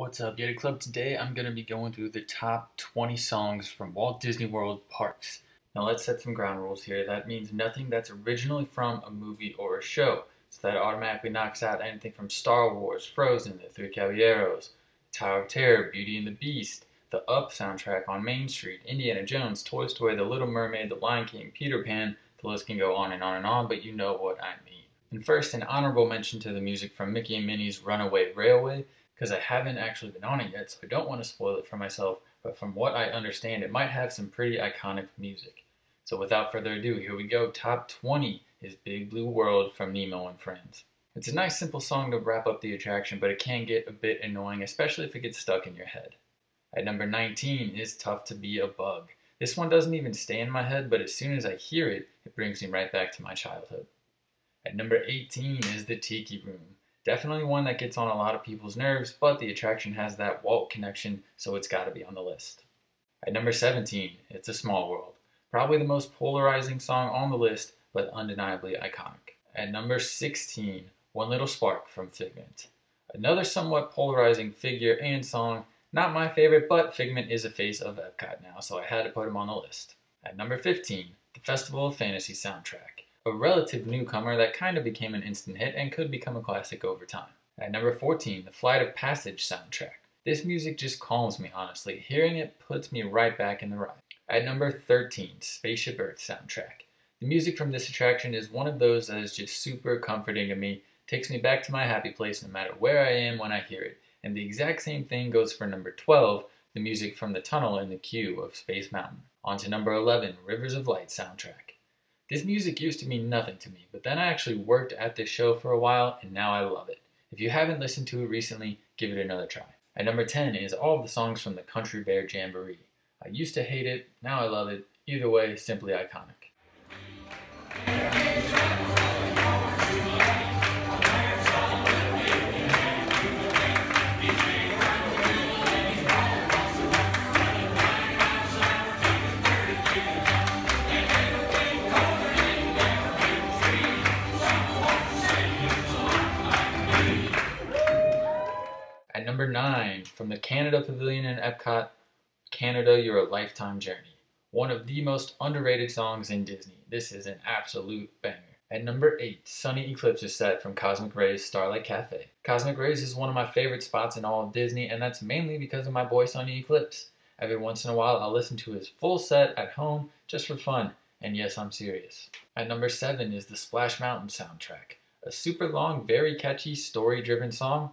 What's up, Yeti Club? Today I'm going to be going through the top 20 songs from Walt Disney World parks. Now let's set some ground rules here. That means nothing that's originally from a movie or a show. So that automatically knocks out anything from Star Wars, Frozen, The Three Caballeros, Tower of Terror, Beauty and the Beast, the Up soundtrack on Main Street, Indiana Jones, Toy Story, The Little Mermaid, The Lion King, Peter Pan, the list can go on and on and on, but you know what I mean. And first, an honorable mention to the music from Mickey and Minnie's Runaway Railway because I haven't actually been on it yet, so I don't want to spoil it for myself, but from what I understand, it might have some pretty iconic music. So without further ado, here we go. Top 20 is Big Blue World from Nemo and Friends. It's a nice simple song to wrap up the attraction, but it can get a bit annoying, especially if it gets stuck in your head. At number 19 is Tough to Be a Bug. This one doesn't even stay in my head, but as soon as I hear it, it brings me right back to my childhood. At number 18 is The Tiki Room. Definitely one that gets on a lot of people's nerves, but the attraction has that Walt connection, so it's got to be on the list. At number 17, It's a Small World. Probably the most polarizing song on the list, but undeniably iconic. At number 16, One Little Spark from Figment. Another somewhat polarizing figure and song, not my favorite, but Figment is a face of Epcot now, so I had to put him on the list. At number 15, the Festival of Fantasy soundtrack a relative newcomer that kind of became an instant hit and could become a classic over time. At number 14, the Flight of Passage soundtrack. This music just calms me, honestly. Hearing it puts me right back in the ride. At number 13, Spaceship Earth soundtrack. The music from this attraction is one of those that is just super comforting to me, takes me back to my happy place no matter where I am when I hear it. And the exact same thing goes for number 12, the music from the tunnel in the queue of Space Mountain. On to number 11, Rivers of Light soundtrack. This music used to mean nothing to me, but then I actually worked at this show for a while and now I love it. If you haven't listened to it recently, give it another try. At number 10 is all of the songs from the Country Bear Jamboree. I used to hate it, now I love it. Either way, simply iconic. Number nine, from the Canada Pavilion in Epcot, Canada, You're a Lifetime Journey. One of the most underrated songs in Disney. This is an absolute banger. At number 8, Sonny Eclipse is set from Cosmic Rays Starlight Cafe. Cosmic Rays is one of my favorite spots in all of Disney, and that's mainly because of my boy Sonny Eclipse. Every once in a while, I'll listen to his full set at home just for fun, and yes, I'm serious. At number 7 is the Splash Mountain soundtrack. A super long, very catchy, story driven song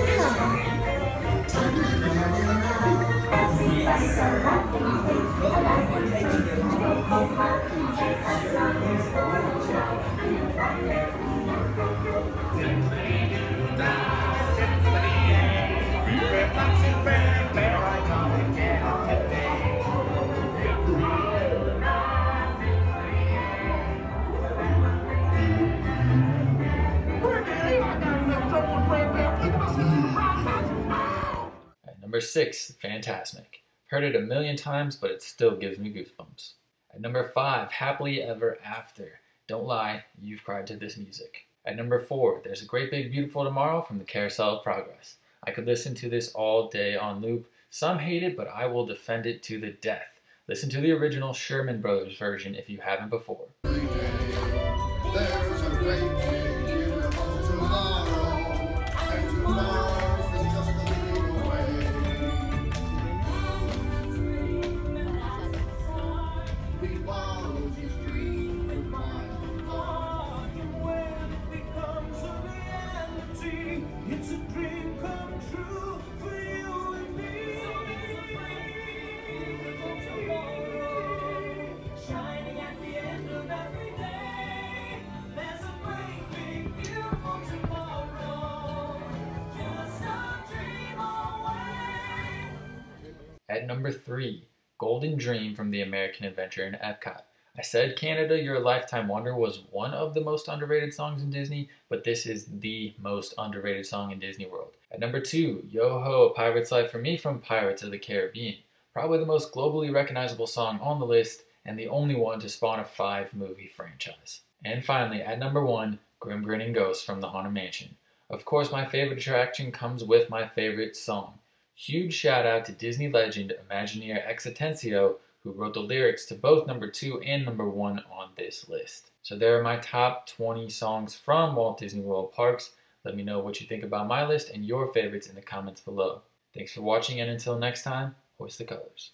six, Fantasmic. Heard it a million times, but it still gives me goosebumps. At number five, Happily Ever After. Don't lie, you've cried to this music. At number four, There's a Great Big Beautiful Tomorrow from the Carousel of Progress. I could listen to this all day on loop. Some hate it, but I will defend it to the death. Listen to the original Sherman Brothers version if you haven't before. At number three, Golden Dream from the American Adventure in Epcot. I said Canada, You're Lifetime Wonder was one of the most underrated songs in Disney, but this is the most underrated song in Disney World. At number two, Yo Ho, A Pirate's Life for Me from Pirates of the Caribbean. Probably the most globally recognizable song on the list and the only one to spawn a five movie franchise. And finally, at number one, Grim Grinning Ghost from the Haunted Mansion. Of course, my favorite attraction comes with my favorite song. Huge shout out to Disney legend Imagineer X Atencio, who wrote the lyrics to both number two and number one on this list. So there are my top 20 songs from Walt Disney World parks. Let me know what you think about my list and your favorites in the comments below. Thanks for watching, and until next time, hoist the colors.